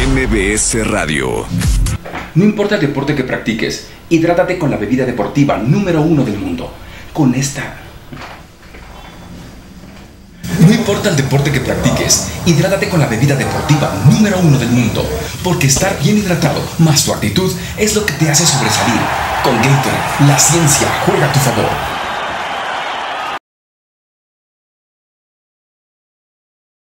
MBS Radio. No importa el deporte que practiques, hidrátate con la bebida deportiva número uno del mundo. Con esta. No importa el deporte que practiques, hidrátate con la bebida deportiva número uno del mundo. Porque estar bien hidratado más tu actitud es lo que te hace sobresalir. Con Gatorade, la ciencia juega a tu favor.